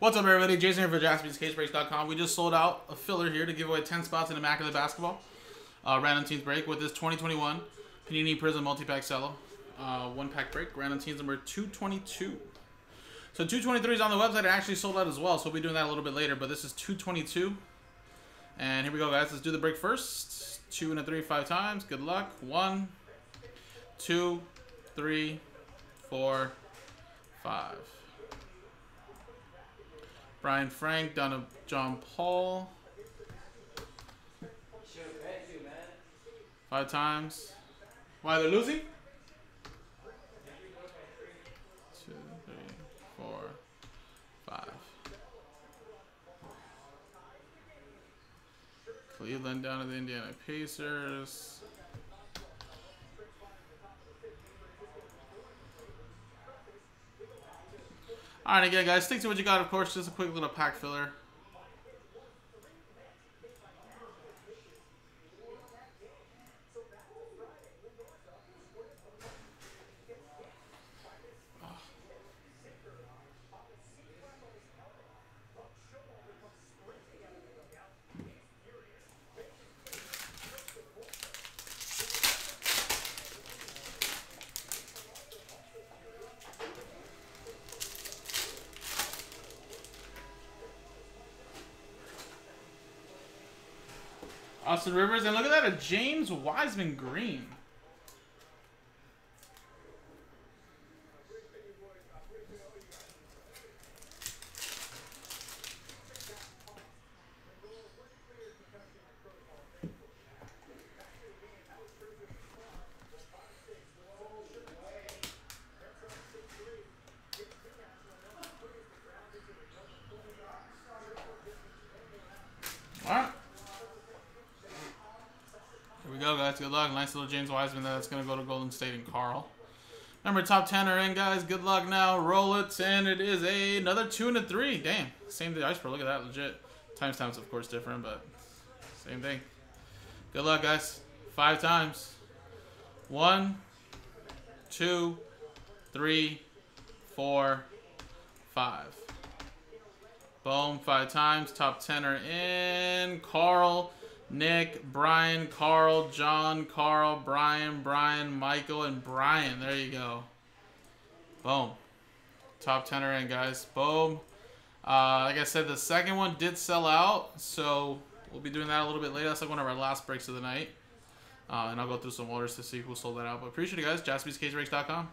What's up, everybody? Jason here for JaspysCaseBreaks.com. We just sold out a filler here to give away 10 spots in Immaculate Basketball. Uh, random teams break with this 2021 Panini Prizm multi-pack cello. Uh, one pack break. Random teams number 222. So 223 is on the website. It actually sold out as well, so we'll be doing that a little bit later. But this is 222. And here we go, guys. Let's do the break first. Two and a three, five times. Good luck. One, two, three, four, five. Brian Frank, down to John Paul. Five times. Why they're losing? Two, three, four, five. Cleveland down to the Indiana Pacers. All right, again, guys, stick to what you got. Of course, just a quick little pack filler. Austin Rivers, and look at that, a James Wiseman green. Go, guys. Good luck. Nice little James Wiseman. That's going to go to Golden State and Carl. Number top 10 are in, guys. Good luck now. Roll it. And it is a, another 2 and a 3. Damn. Same day Ice Pro. Look at that. Legit. Timestamp's, of course, different, but same thing. Good luck, guys. Five times. One, two, three, four, five. Boom. Five times. Top 10 are in. Carl. Nick, Brian, Carl, John, Carl, Brian, Brian, Michael, and Brian. There you go. Boom. Top 10 are in, guys. Boom. Uh, like I said, the second one did sell out, so we'll be doing that a little bit later. That's like one of our last breaks of the night. Uh, and I'll go through some orders to see who sold that out. But appreciate it, guys. JaspysCaseBreaks.com.